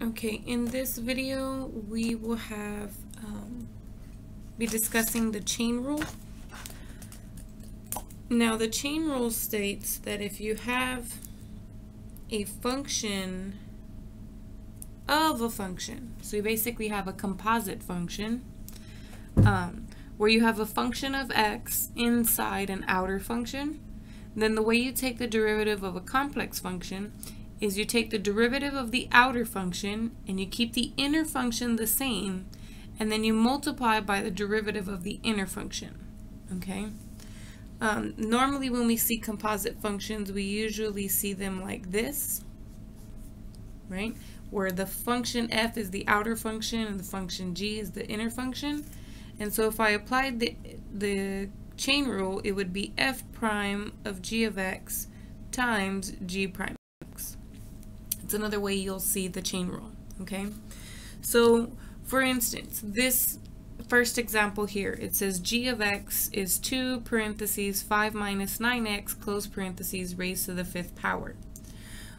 Okay, in this video we will have um, be discussing the chain rule. Now the chain rule states that if you have a function of a function, so you basically have a composite function, um, where you have a function of x inside an outer function, then the way you take the derivative of a complex function is you take the derivative of the outer function and you keep the inner function the same and then you multiply by the derivative of the inner function okay? Um, normally when we see composite functions we usually see them like this right? Where the function f is the outer function and the function g is the inner function. And so if I applied the the chain rule it would be f prime of g of x times g prime it's another way you'll see the chain rule, okay? So, for instance, this first example here, it says g of x is 2 parentheses 5 minus 9x close parentheses raised to the fifth power.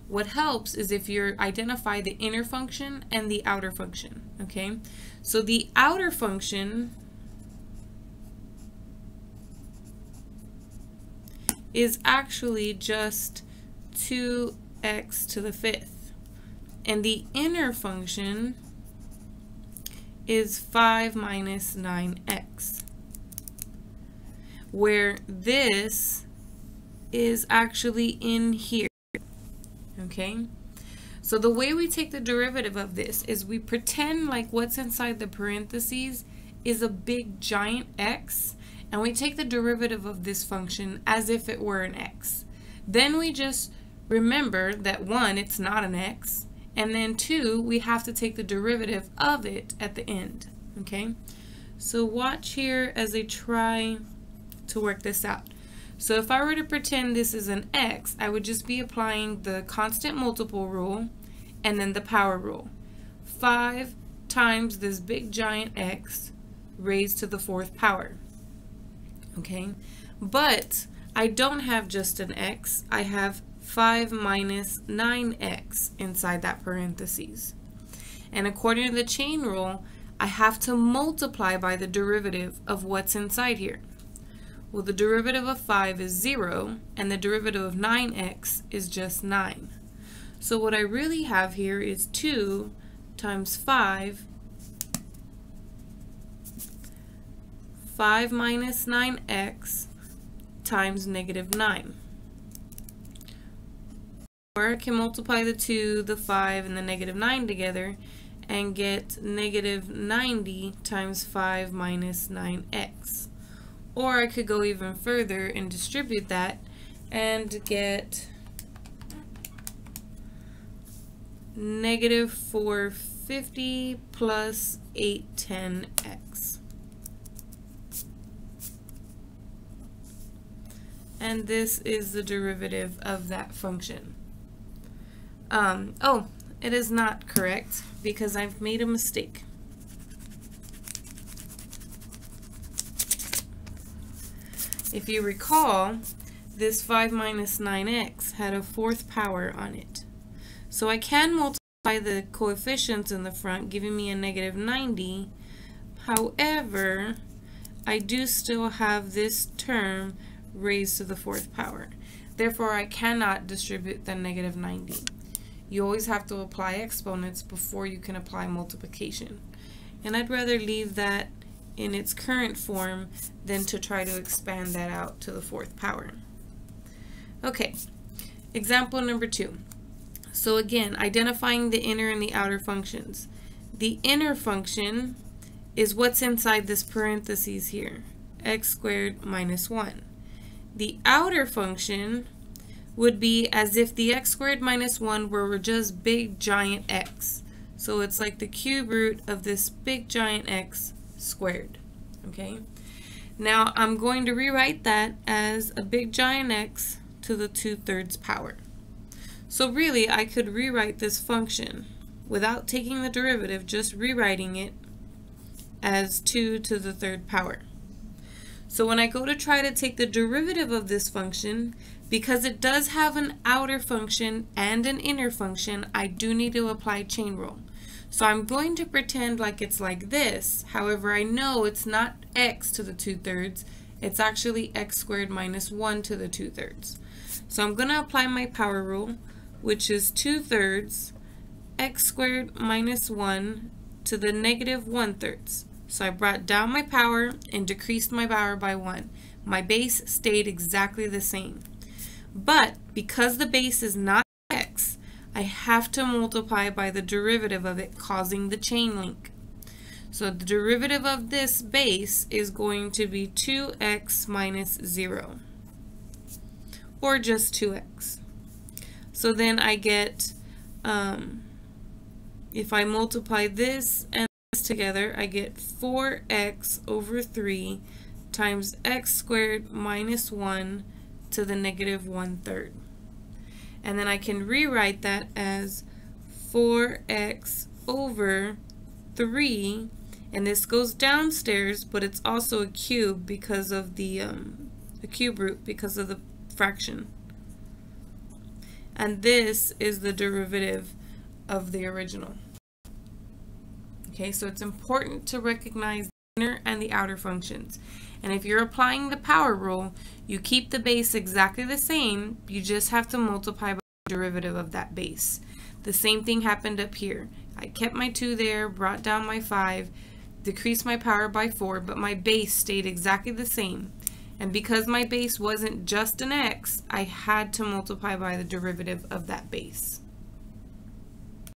What helps is if you identify the inner function and the outer function, okay? So the outer function is actually just 2x to the fifth. And the inner function is 5 minus 9x, where this is actually in here, okay? So the way we take the derivative of this is we pretend like what's inside the parentheses is a big giant x, and we take the derivative of this function as if it were an x. Then we just remember that one, it's not an x, and then two, we have to take the derivative of it at the end, okay? So watch here as I try to work this out. So if I were to pretend this is an x, I would just be applying the constant multiple rule and then the power rule. 5 times this big giant x raised to the fourth power. Okay, but I don't have just an x, I have 5 minus 9x inside that parentheses. And according to the chain rule, I have to multiply by the derivative of what's inside here. Well, the derivative of 5 is 0, and the derivative of 9x is just 9. So what I really have here is 2 times 5, 5 minus 9x times negative 9. Or I can multiply the 2, the 5, and the negative 9 together and get negative 90 times 5 minus 9x. Or I could go even further and distribute that and get negative 450 plus 810x. And this is the derivative of that function. Um, oh, it is not correct because I've made a mistake. If you recall, this 5 minus 9x had a fourth power on it. So I can multiply the coefficients in the front, giving me a negative 90. However, I do still have this term raised to the fourth power. Therefore, I cannot distribute the negative 90. You always have to apply exponents before you can apply multiplication. And I'd rather leave that in its current form than to try to expand that out to the fourth power. Okay, example number two. So again, identifying the inner and the outer functions. The inner function is what's inside this parentheses here, x squared minus 1. The outer function would be as if the x squared minus 1 were just big giant x. So it's like the cube root of this big giant x squared. Okay. Now I'm going to rewrite that as a big giant x to the 2 thirds power. So really I could rewrite this function without taking the derivative, just rewriting it as 2 to the third power. So when I go to try to take the derivative of this function, because it does have an outer function and an inner function, I do need to apply chain rule. So I'm going to pretend like it's like this. However, I know it's not x to the 2 thirds. It's actually x squared minus 1 to the 2 thirds. So I'm going to apply my power rule, which is 2 thirds x squared minus 1 to the negative 1 thirds. So I brought down my power and decreased my power by 1. My base stayed exactly the same. But because the base is not x, I have to multiply by the derivative of it, causing the chain link. So the derivative of this base is going to be 2x minus 0, or just 2x. So then I get, um, if I multiply this and this together, I get 4x over 3 times x squared minus 1 to the negative 1 third. And then I can rewrite that as 4x over 3 and this goes downstairs but it's also a cube because of the um, a cube root because of the fraction and this is the derivative of the original okay so it's important to recognize inner and the outer functions and if you're applying the power rule, you keep the base exactly the same, you just have to multiply by the derivative of that base. The same thing happened up here. I kept my 2 there, brought down my 5, decreased my power by 4, but my base stayed exactly the same. And because my base wasn't just an x, I had to multiply by the derivative of that base.